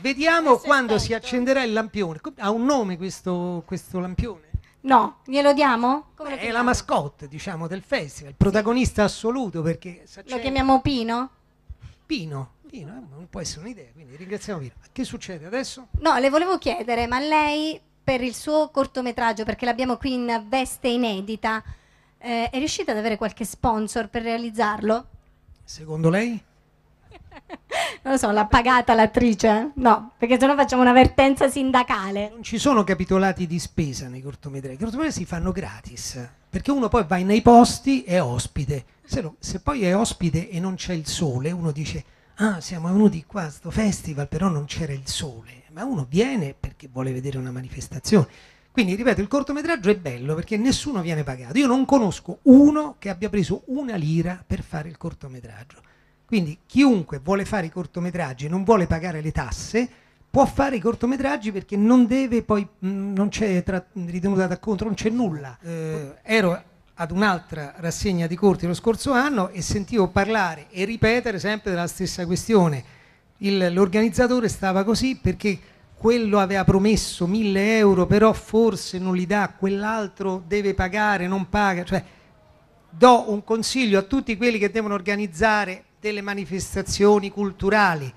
Vediamo quando si accenderà il lampione. Ha un nome questo, questo lampione? No, glielo diamo? Come lo È la chiamiamo? mascotte, diciamo, del festival, il protagonista assoluto perché Lo chiamiamo Pino? Pino. Pino, eh, non può essere un'idea, quindi ringraziamo Pino. Che succede adesso? No, le volevo chiedere, ma lei per il suo cortometraggio, perché l'abbiamo qui in veste inedita, eh, è riuscita ad avere qualche sponsor per realizzarlo? Secondo lei? Non lo so, l'ha pagata l'attrice? No, perché sennò facciamo un'avvertenza sindacale. Non ci sono capitolati di spesa nei cortometraggi, i cortometraggi si fanno gratis, perché uno poi va nei posti e è ospite. Se, no- se poi è ospite e non c'è il sole, uno dice, ah siamo venuti qua a sto festival, però non c'era il sole. Ma uno viene perché vuole vedere una manifestazione. Quindi, ripeto, il cortometraggio è bello perché nessuno viene pagato. Io non conosco uno che abbia preso una lira per fare il cortometraggio. Quindi chiunque vuole fare i cortometraggi e non vuole pagare le tasse può fare i cortometraggi perché non deve poi, mh, non c'è ritenuta da contro, non c'è nulla. Eh, ero ad un'altra rassegna di corti lo scorso anno e sentivo parlare e ripetere sempre della stessa questione. L'organizzatore stava così perché quello aveva promesso 1000 euro, però forse non li dà, quell'altro deve pagare, non paga. Cioè, do un consiglio a tutti quelli che devono organizzare delle manifestazioni culturali.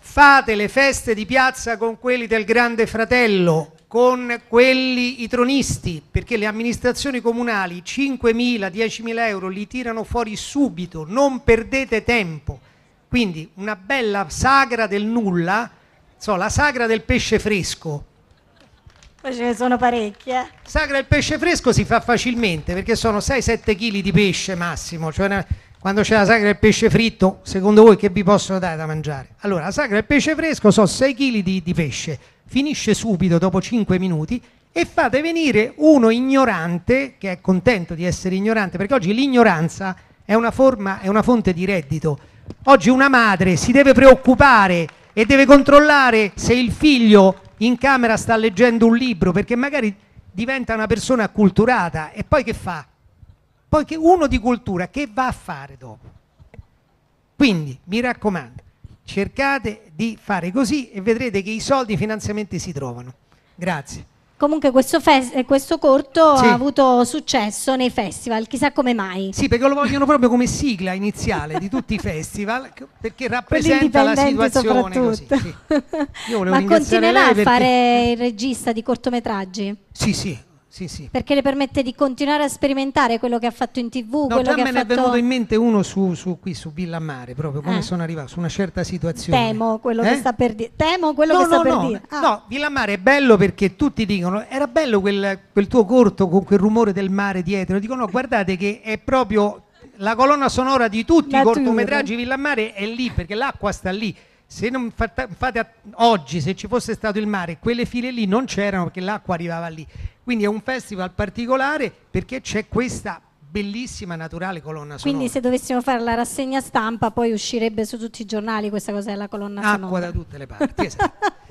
Fate le feste di piazza con quelli del Grande Fratello, con quelli i tronisti, perché le amministrazioni comunali 5.000, 10.000 euro li tirano fuori subito, non perdete tempo. Quindi una bella sagra del nulla, so, la sagra del pesce fresco, Poi ce ne sono parecchie. Sagra il pesce fresco si fa facilmente perché sono 6-7 kg di pesce massimo. Cioè, ne- quando c'è la sagra del pesce fritto, secondo voi che vi possono dare da mangiare? Allora, la sagra del pesce fresco sono 6 kg di, di pesce, finisce subito dopo 5 minuti e fate venire uno ignorante che è contento di essere ignorante perché oggi l'ignoranza è una forma, è una fonte di reddito. Oggi una madre si deve preoccupare e deve controllare se il figlio in camera sta leggendo un libro perché magari diventa una persona acculturata e poi che fa? Poi che uno di cultura che va a fare dopo? Quindi mi raccomando, cercate di fare così e vedrete che i soldi, i finanziamenti si trovano. Grazie. Comunque questo, eh, questo corto Sì. ha avuto successo nei festival, chissà come mai. Sì, perché lo vogliono proprio come sigla iniziale di tutti i festival, perché rappresenta la situazione così. sì. Ma continuerà a perché- fare il regista di cortometraggi? Sì, sì, sì, sì. Perché le permette di continuare a sperimentare quello che ha fatto in tv, No, quello già che me ne è fatto... venuto in mente uno su, su qui su Villa Mare, proprio come Eh. sono arrivato, su una certa situazione. Temo quello che Eh? sta per dire. Temo quello no, che sta no, per no, dire. Ah, no, Villa Mare è bello perché tutti dicono era bello quel, quel tuo corto con quel rumore del mare dietro. Dicono no, guardate che è proprio la colonna sonora di tutti Natura. i cortometraggi Villa Mare è lì perché l'acqua sta lì. Se non fate, oggi, se ci fosse stato il mare, quelle file lì non c'erano perché l'acqua arrivava lì. Quindi è un festival particolare perché c'è questa bellissima naturale colonna sonora. Quindi se dovessimo fare la rassegna stampa poi uscirebbe su tutti i giornali questa cosa della colonna acqua sonora. da tutte le parti. esatto.